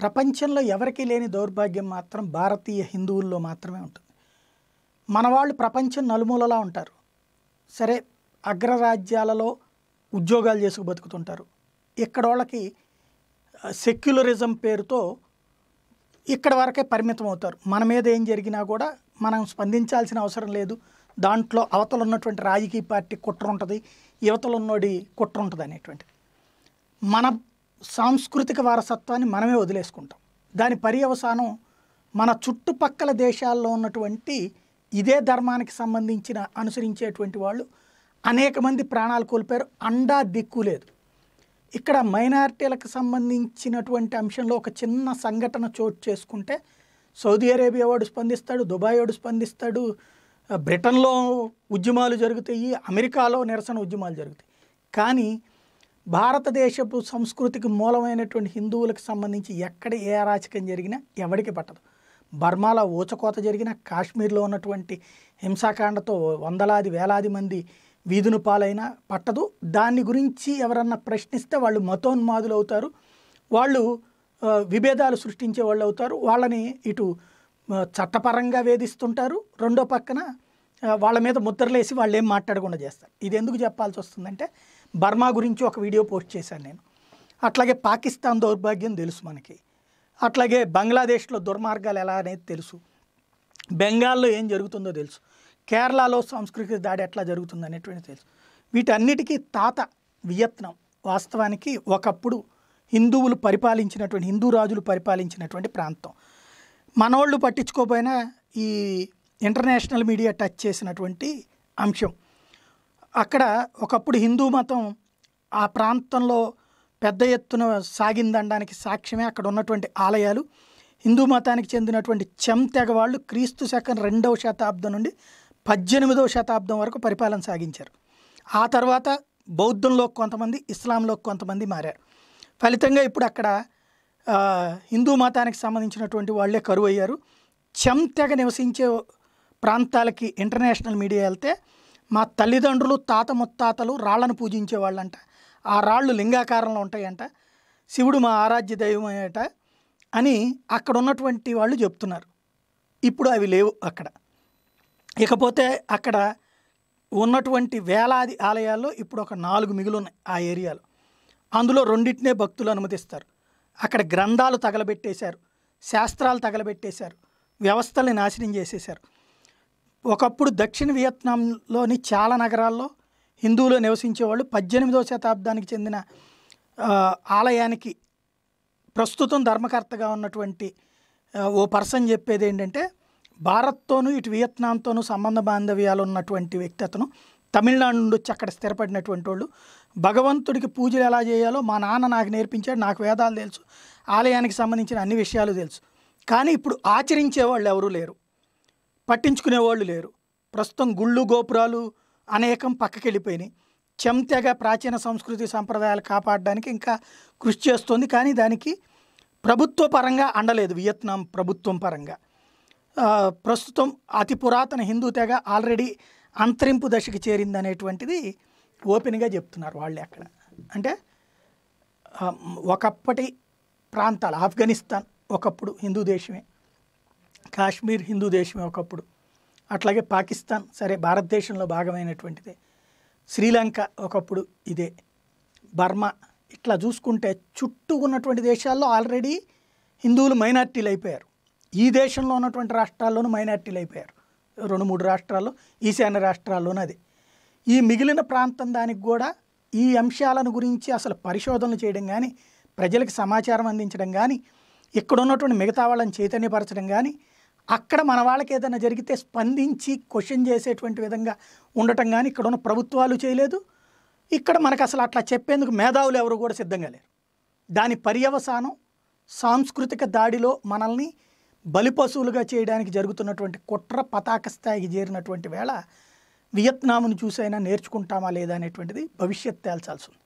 ప్రపంచంలో ఎవరికీ లేని దౌర్భాగ్యం మాత్రం భారతీయ హిందువుల్లో మాత్రమే ఉంటుంది. మన వాళ్ళు ప్రపంచం నలుమూలలా ఉంటారు. సరే అగ్రరాజ్యాలలో ఉద్యోగాలు చేసుకు బతుకుతుంటారు. ఇక్కడ వాళ్ళకి సెక్యులరిజం పేరుతో ఇక్కడ వరకే పరిమితం అవుతారు. మన మీద ఏం జరిగినా కూడా మనం స్పందించాల్సిన అవసరం లేదు. దాంట్లో అవతల ఉన్నటువంటి రాజకీయ పార్టీ కుట్ర ఉంటుంది యువతలు ఉన్నోడి కుట్ర ఉంటుంది అనేటువంటిది. మన సాంస్కృతిక వారసత్వాన్ని మనమే వదిలేసుకుంటాం. దాని పర్యవసానం మన చుట్టుపక్కల దేశాల్లో ఉన్నటువంటి ఇదే ధర్మానికి సంబంధించిన అనుసరించేటువంటి వాళ్ళు అనేక మంది ప్రాణాలు కోల్పోయారు. అండా దిక్కు లేదు. ఇక్కడ మైనారిటీలకు సంబంధించినటువంటి అంశంలో ఒక చిన్న సంఘటన చోటు చేసుకుంటే సౌదీ అరేబియా వాడు స్పందిస్తాడు దుబాయ్ వాడు స్పందిస్తాడు బ్రిటన్లో ఉద్యమాలు జరుగుతాయి అమెరికాలో నిరసన ఉద్యమాలు జరుగుతాయి. కానీ భారతదేశపు సంస్కృతికి మూలమైనటువంటి హిందువులకు సంబంధించి ఎక్కడ ఏ అరాచకం జరిగినా ఎవరికి పట్టదు. బర్మాలో ఊచకోత జరిగిన కాశ్మీర్లో ఉన్నటువంటి హింసాకాండతో వందలాది వేలాది మంది వీధును పాలైనా పట్టదు. దాని గురించి ఎవరన్నా ప్రశ్నిస్తే వాళ్ళు మతోన్మాదులు అవుతారు. వాళ్ళు విభేదాలు సృష్టించే వాళ్ళు అవుతారు. వాళ్ళని ఇటు చట్టపరంగా వేధిస్తుంటారు. రెండో పక్కన వాళ్ళ మీద ముద్రలేసి వాళ్ళు ఏం మాట్లాడకుండా చేస్తారు. ఇది ఎందుకు చెప్పాల్సి వస్తుందంటే బర్మా గురించి ఒక వీడియో పోస్ట్ చేశాను నేను. అట్లాగే పాకిస్తాన్ దౌర్భాగ్యం తెలుసు మనకి. అట్లాగే బంగ్లాదేశ్లో దుర్మార్గాలు ఎలా అనేది తెలుసు. బెంగాల్లో ఏం జరుగుతుందో తెలుసు. కేరళలో సాంస్కృతిక దాడి ఎట్లా జరుగుతుంది అనేటువంటి తెలుసు. వీటన్నిటికీ తాత వియత్నాం వాస్తవానికి ఒకప్పుడు హిందువులు పరిపాలించినటువంటి హిందూ రాజులు పరిపాలించినటువంటి ప్రాంతం. మనోళ్ళు పట్టించుకోపోయినా ఈ ఇంటర్నేషనల్ మీడియా టచ్ చేసినటువంటి అంశం. అక్కడ ఒకప్పుడు హిందూ మతం ఆ ప్రాంతంలో పెద్ద ఎత్తున సాగిందనడానికి సాక్ష్యమే అక్కడ ఉన్నటువంటి ఆలయాలు. హిందూ మతానికి చెందినటువంటి చెం తెగ వాళ్ళు క్రీస్తు శకం రెండవ శతాబ్దం నుండి పద్దెనిమిదవ శతాబ్దం వరకు పరిపాలన సాగించారు. ఆ తర్వాత బౌద్ధంలో కొంతమంది ఇస్లాంలో కొంతమంది మారారు. ఫలితంగా ఇప్పుడు అక్కడ హిందూ మతానికి సంబంధించినటువంటి వాళ్ళే కరువు అయ్యారు చెం తెగ నివసించే ప్రాంతాలకి ఇంటర్నేషనల్ మీడియా వెళ్తే మా తల్లిదండ్రులు తాత ముత్తాతలు రాళ్ళను పూజించే వాళ్ళంట ఆ రాళ్ళు లింగాకారంలో ఉంటాయంట. శివుడు మా ఆరాధ్య దైవం అని అక్కడ ఉన్నటువంటి వాళ్ళు చెప్తున్నారు. ఇప్పుడు అవి లేవు అక్కడ. ఇకపోతే అక్కడ ఉన్నటువంటి వేలాది ఆలయాల్లో ఇప్పుడు ఒక నాలుగు మిగులున్నాయి ఆ ఏరియాలో. అందులో రెండింటినే భక్తులు అనుమతిస్తారు. అక్కడ గ్రంథాలు తగలబెట్టేశారు. శాస్త్రాలు తగలబెట్టేశారు. వ్యవస్థల్ని నాశనం చేసేశారు. ఒకప్పుడు దక్షిణ వియత్నాంలోని చాలా నగరాల్లో హిందువులు నివసించేవాళ్ళు పద్దెనిమిదవ శతాబ్దానికి చెందిన ఆలయానికి ప్రస్తుతం ధర్మకర్తగా ఉన్నటువంటి ఓ పర్సన్ చెప్పేది ఏంటంటే భారత్తోనూ ఇటు వియత్నాంతోనూ సంబంధ బాంధవ్యాలు ఉన్నటువంటి వ్యక్తి అతను. తమిళనాడు నుండి వచ్చి అక్కడ స్థిరపడినటువంటి వాళ్ళు భగవంతుడికి పూజలు ఎలా చేయాలో మా నాన్న నాకు నేర్పించాడు నాకు వేదాలు తెలుసు ఆలయానికి సంబంధించిన అన్ని విషయాలు తెలుసు. కానీ ఇప్పుడు ఆచరించే వాళ్ళు ఎవరూ లేరు. పట్టించుకునే వాళ్ళు లేరు. ప్రస్తుతం గుళ్ళు గోపురాలు అనేకం పక్కకెళ్ళిపోయినాయి. చెంతెగ ప్రాచీన సంస్కృతి సంప్రదాయాలు కాపాడడానికి ఇంకా కృషి చేస్తోంది కానీ దానికి ప్రభుత్వ పరంగా అండలేదు. వియత్నాం ప్రభుత్వం పరంగా. ప్రస్తుతం అతి పురాతన హిందూ తెగ ఆల్రెడీ అంతరింపు దశకి చేరింది అనేటువంటిది ఓపెన్గా చెప్తున్నారు వాళ్ళే అక్కడ. అంటే ఒకప్పటి ప్రాంతాలు ఆఫ్ఘనిస్తాన్ ఒకప్పుడు హిందూ దేశమే. కాశ్మీర్ హిందూ దేశమే ఒకప్పుడు. అట్లాగే పాకిస్తాన్ సరే భారతదేశంలో భాగమైనటువంటిదే. శ్రీలంక ఒకప్పుడు ఇదే. బర్మా ఇట్లా చూసుకుంటే చుట్టూ ఉన్నటువంటి దేశాల్లో ఆల్రెడీ హిందువులు మైనార్టీలు అయిపోయారు ఈ దేశంలో ఉన్నటువంటి రాష్ట్రాల్లోనూ మైనార్టీలు అయిపోయారు రెండు మూడు రాష్ట్రాల్లో ఈశాన్య రాష్ట్రాల్లోనూ అది. ఈ మిగిలిన ప్రాంతం దానికి కూడా ఈ అంశాలను గురించి అసలు పరిశోధనలు చేయడం కానీ ప్రజలకు సమాచారం అందించడం కానీ ఇక్కడ ఉన్నటువంటి మిగతా వాళ్ళని చైతన్యపరచడం కానీ అక్కడ మన వాళ్ళకి ఏదైనా జరిగితే స్పందించి క్వశ్చన్ చేసేటువంటి విధంగా ఉండటం కానీ ఇక్కడ ఉన్న ప్రభుత్వాలు చేయలేదు. ఇక్కడ మనకు అసలు అట్లా చెప్పేందుకు మేధావులు ఎవరు కూడా సిద్ధంగా లేరు. దాని పర్యవసానం సాంస్కృతిక దాడిలో మనల్ని బలిపశువులుగా చేయడానికి జరుగుతున్నటువంటి కుట్ర పతాక స్థాయికి చేరినటువంటి వేళ వియత్నాంను చూసైనా నేర్చుకుంటామా లేదా అనేటువంటిది భవిష్యత్ తేల్చాల్సి ఉంది.